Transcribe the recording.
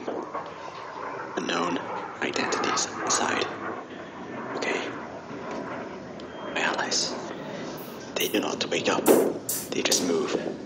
through unknown identities inside. Okay? My allies. They do not wake up, they just move.